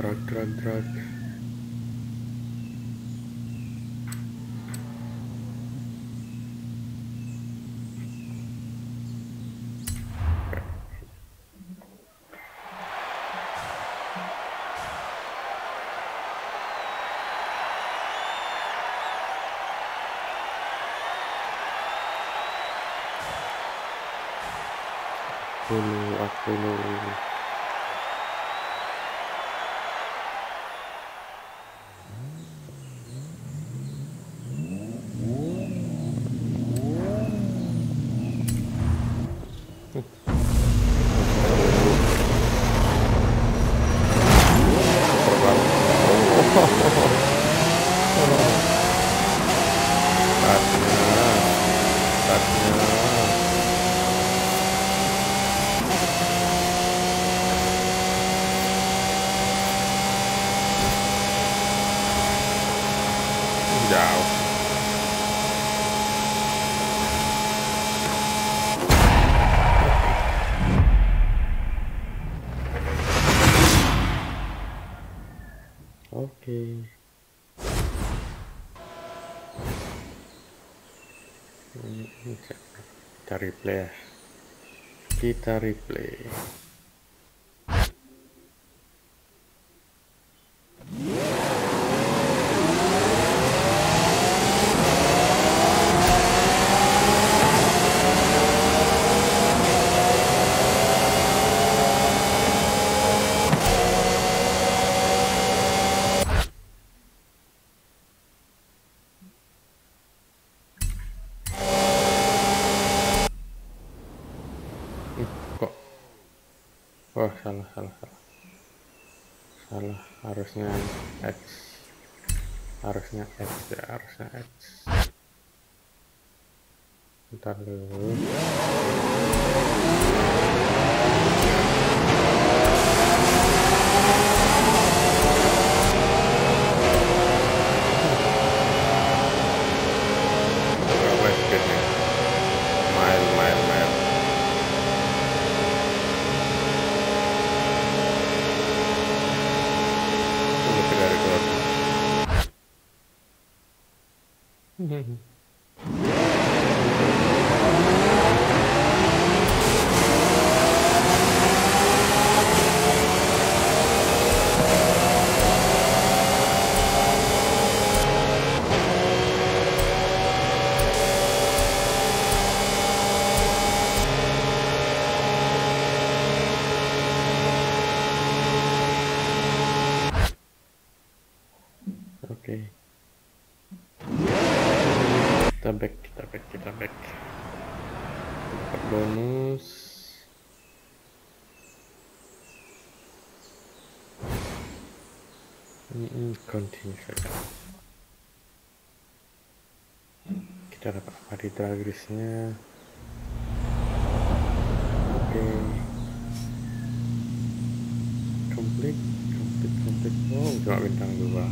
drag drag drag dulu aku Jauh. Oke. Ini Kita replay. Kita replay. Oh salah salah salah. Salah harusnya X. Harusnya X ya harusnya X. Bentar dulu Oke. Kita back, kita back, kita back. Dapat bonus. Ini continue. Kita dapat apa di dragrisnya? Oke. Complete, complete, complete. Oh, cuma bintang dua.